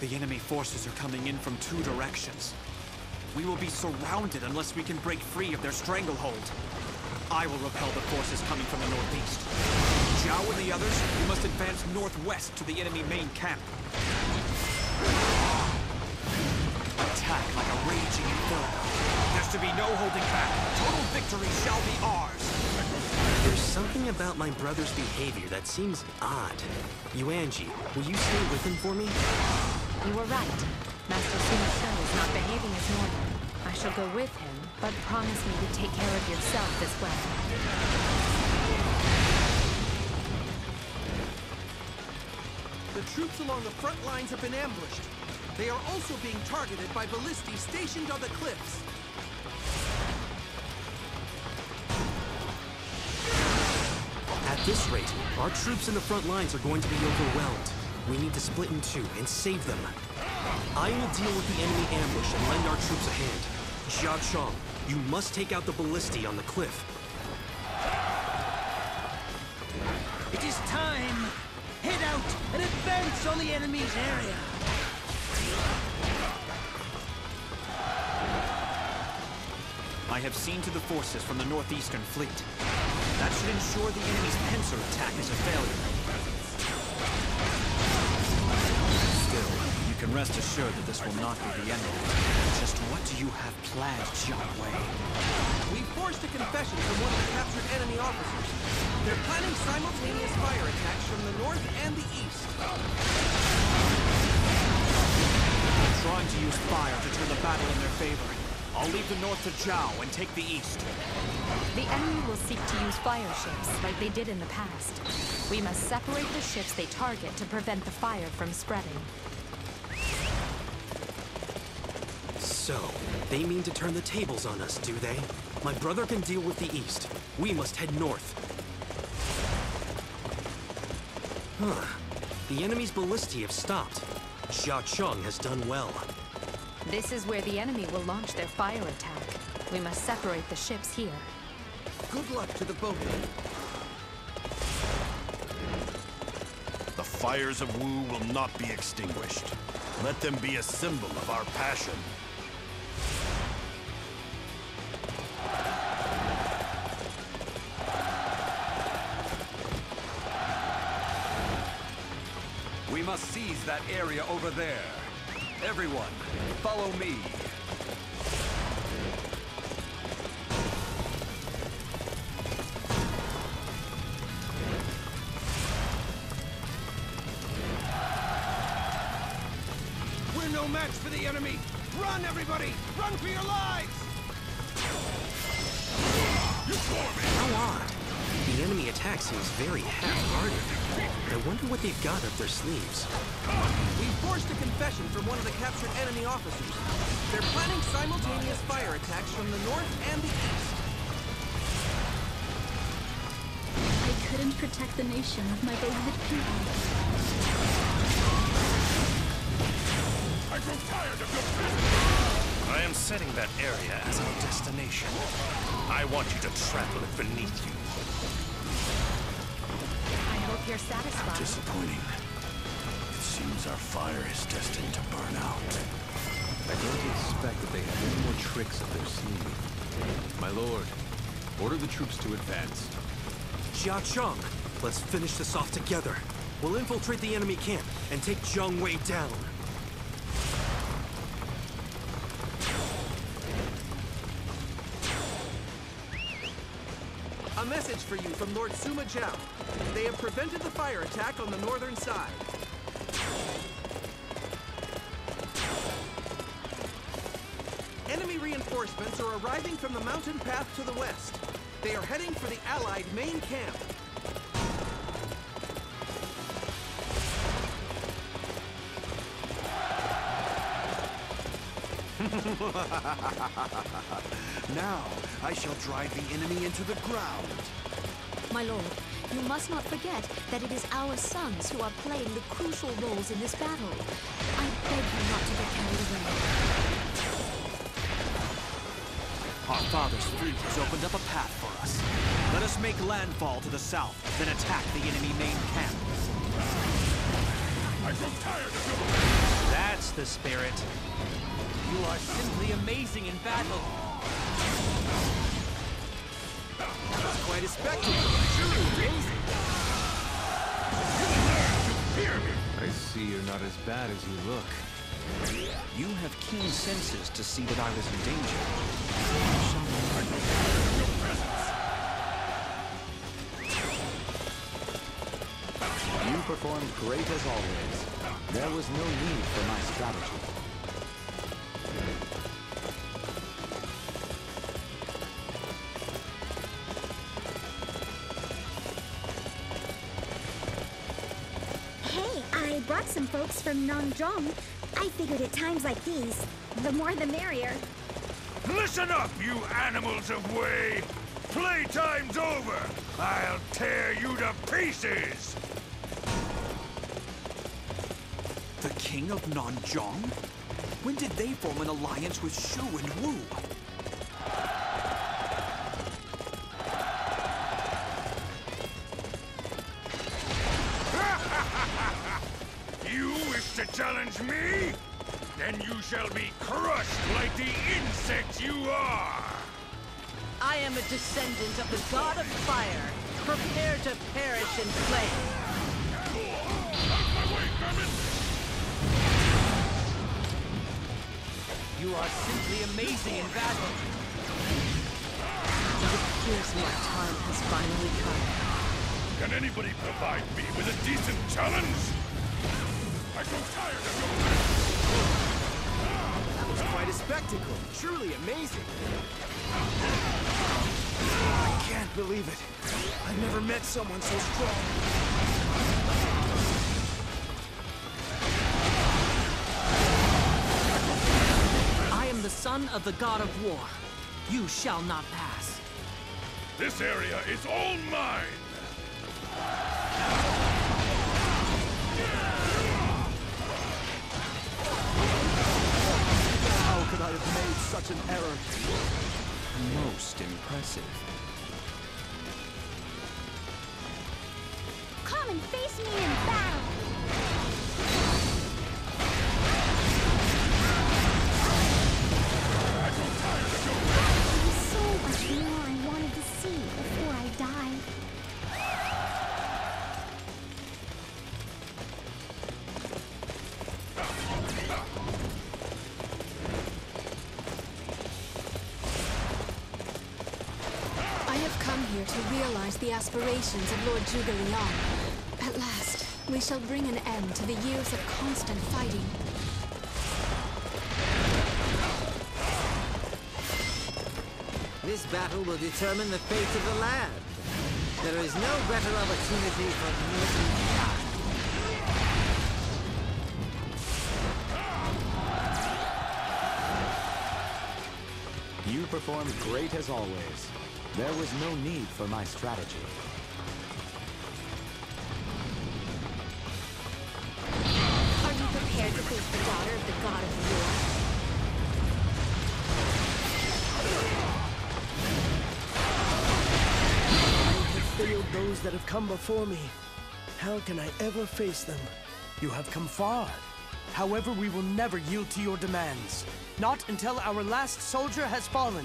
The enemy forces are coming in from two directions. We will be surrounded unless we can break free of their stranglehold. I will repel the forces coming from the northeast. Zhao and the others, we must advance northwest to the enemy main camp. Attack like a raging inferno. There's to be no holding back. Total victory shall be ours. There's something about my brother's behavior that seems odd. Yuanji, will you stay with him for me? You were right. Master Sima Shi is not behaving as normal. I shall go with him, but promise me to take care of yourself as well. The troops along the front lines have been ambushed. They are also being targeted by ballistae stationed on the cliffs. At this rate, our troops in the front lines are going to be overwhelmed. We need to split in two and save them. I will deal with the enemy ambush and lend our troops a hand. Jia Chong, you must take out the ballistae on the cliff. It is time! Head out and advance on the enemy's area! I have seen to the forces from the northeastern fleet. That should ensure the enemy's pincer attack is a failure. Can rest assured that this will not be the end of it. Just what do you have planned, Jiang Wei? We forced a confession from one of the captured enemy officers. They're planning simultaneous fire attacks from the north and the east. Trying to use fire to turn the battle in their favor. I'll leave the north to Zhao and take the east. The enemy will seek to use fire ships like they did in the past. We must separate the ships they target to prevent the fire from spreading. So, they mean to turn the tables on us, do they? My brother can deal with the east. We must head north. Huh. The enemy's ballistae have stopped. Jia Chong has done well. This is where the enemy will launch their fire attack. We must separate the ships here. Good luck to the boatmen. The fires of Wu will not be extinguished. Let them be a symbol of our passion. Seize that area over there. Everyone, follow me. We're no match for the enemy! Run, everybody! Run for your lives! How odd. The enemy attack seems very half-hearted. I wonder what they've got up their sleeves. We forced a confession from one of the captured enemy officers. They're planning simultaneous fire attacks from the north and the east. I couldn't protect the nation of my beloved people. I grow tired of your I am setting that area as our destination. I want you to trample it beneath you. I hope you're satisfied. Disappointing. It seems our fire is destined to burn out. I don't expect that they have any more tricks up their sleeve. My lord, order the troops to advance. Jia Chong, let's finish this off together. We'll infiltrate the enemy camp and take Jiang Wei down. For you from Lord Sima Zhao. They have prevented the fire attack on the northern side. Enemy reinforcements are arriving from the mountain path to the west. They are heading for the Allied main camp. Now, I shall drive the enemy into the ground. My lord, you must not forget that it is our sons who are playing the crucial roles in this battle. I beg you not to get carried away. Our father's fleet has opened up a path for us. Let us make landfall to the south, then attack the enemy main camp. I grow tired of your That's That's the spirit. You are simply amazing in battle. It's quite a spectacle. Truly amazing. I see you're not as bad as you look. You have keen senses to see that I was in danger. You performed great as always. There was no need for my strategy. Some folks from Nanzhong. I figured at times like these, the more the merrier. Listen up, you animals of Wei! Playtime's over! I'll tear you to pieces! The King of Nanzhong? When did they form an alliance with Shu and Wu? To challenge me? Then you shall be crushed like the insect you are! I am a descendant of the god of fire. Prepare to perish in flame. You are simply amazing in battle. It appears my time has finally come. Can anybody provide me with a decent challenge? I grow tired of your That was quite a spectacle. Truly amazing. I can't believe it. I've never met someone so strong. I am the son of the god of war. You shall not pass. This area is all mine! Could I have made such an error? Most impressive. Come and face me in battle! Have here to realize the aspirations of Lord Zhuge Liang. At last, we shall bring an end to the years of constant fighting. This battle will determine the fate of the land. There is no better opportunity for mutant power. You performed great as always. There was no need for my strategy. Are you prepared to face the daughter of the god of war? I have failed those that have come before me. How can I ever face them? You have come far. However, we will never yield to your demands. Not until our last soldier has fallen.